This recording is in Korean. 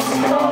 있습니다.